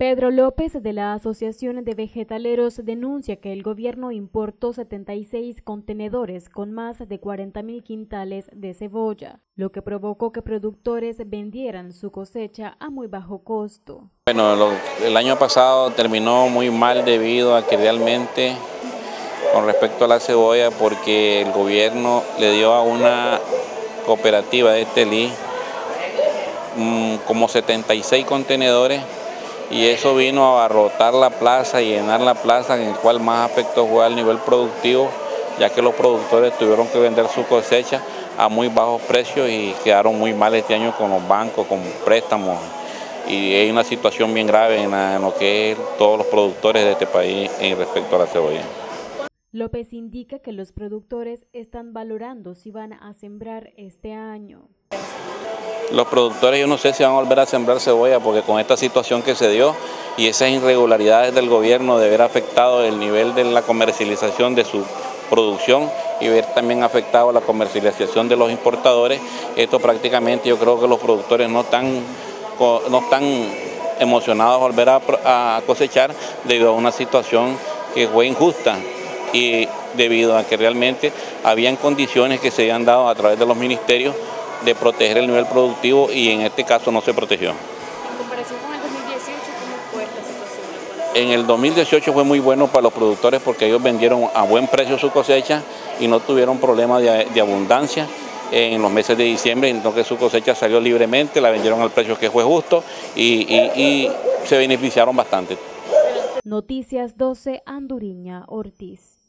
Pedro López de la Asociación de Vegetaleros denuncia que el gobierno importó 76 contenedores con más de 40.000 quintales de cebolla, lo que provocó que productores vendieran su cosecha a muy bajo costo. Bueno, el año pasado terminó muy mal debido a que realmente con respecto a la cebolla porque el gobierno le dio a una cooperativa de Estelí mm, como 76 contenedores y eso vino a abarrotar la plaza y llenar la plaza en el cual más afectó fue al nivel productivo, ya que los productores tuvieron que vender su cosecha a muy bajos precios y quedaron muy mal este año con los bancos, con préstamos. Y hay una situación bien grave en, lo que es todos los productores de este país en respecto a la cebolla. López indica que los productores están valorando si van a sembrar este año. Los productores yo no sé si van a volver a sembrar cebolla porque con esta situación que se dio y esas irregularidades del gobierno de haber afectado el nivel de la comercialización de su producción y ver también afectado la comercialización de los importadores, esto prácticamente yo creo que los productores no están, no están emocionados a volver a cosechar debido a una situación que fue injusta y debido a que realmente habían condiciones que se habían dado a través de los ministerios de proteger el nivel productivo y en este caso no se protegió. En comparación con el 2018, ¿cómo fue esta situación? En el 2018 fue muy bueno para los productores porque ellos vendieron a buen precio su cosecha y no tuvieron problemas de, abundancia en los meses de diciembre, entonces su cosecha salió libremente, la vendieron al precio que fue justo y, y se beneficiaron bastante. Noticias 12, Anduriña, Ortiz.